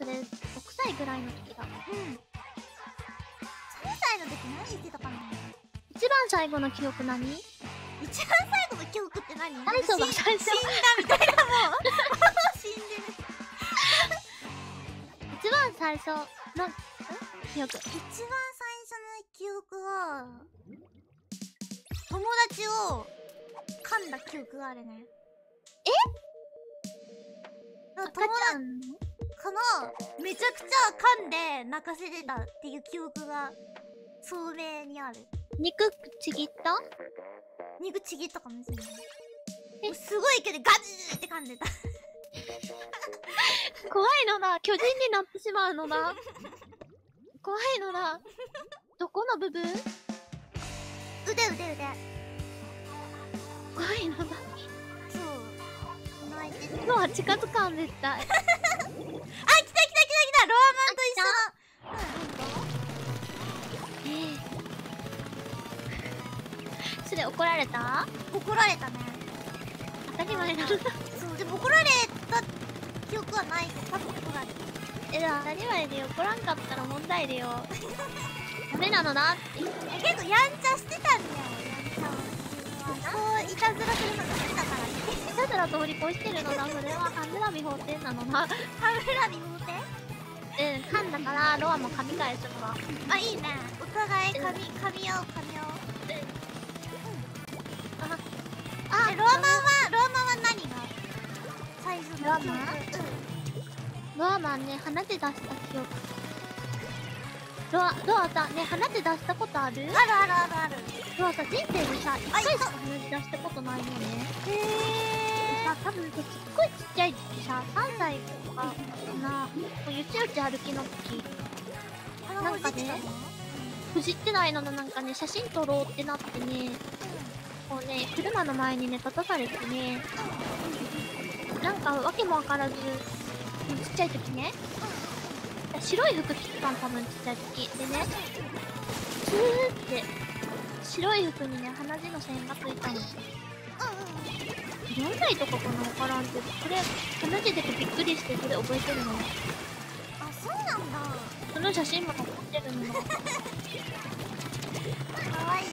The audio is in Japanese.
それ6歳ぐらいの時だ。うん。3歳の時何してたかな？一番最後の記憶何？一番最後の記憶って何？最初だ死ん最初死んだみたいなもう。死んでる。一番最初の記憶。一番最初の記憶は友達を噛んだ記憶があるね。え？赤ちゃんの？かなめちゃくちゃ噛んで泣かせてたっていう記憶が聡明にある。肉ちぎった？肉ちぎったかもしれない。すごい勢いでガツーって噛んでた。怖いのだ巨人になってしまうのだ怖いのだどこの部分？腕腕腕。怖いのだそう。泣いてて今は近づかん絶対 それ怒られた？怒られたね。当たり前だそうでも怒られた記憶はない多分怒られた。えでも当たり前でよ。怒らんかったら問題でよ。ダメなのだって。結構やんちゃしてたんだよやんちゃをこういたずらするのが好きだからね。いたずら通り越してるのだそれはハングラビ法廷な。のだハムラビモテうん。噛んだからロアも噛み返すのはあいいね。お互い噛み噛み合おう噛み合おうあ最初のロアマンロアマンね鼻で出した記憶。ロアロアさね鼻で出したことある？うんあるあるあるある。ロアさ人生でさ一回しか鼻で出したことないのね。へでえさ多分すっごいちっちゃい時さ3歳とかな。こうよちよち歩きの時。なんかねふじってないののなんかね写真撮ろうってなってねこうね車の前にね立たされてねなんかわけもわからずちっちゃい時ね。白い服着てたん多分ちっちゃい時。でねスーって白い服にね鼻血の線がついたの。4歳とかかなわからんけど。これ鼻血出てびっくりしてそれ覚えてるの。あそうなんだ。その写真も残ってるの。かわいい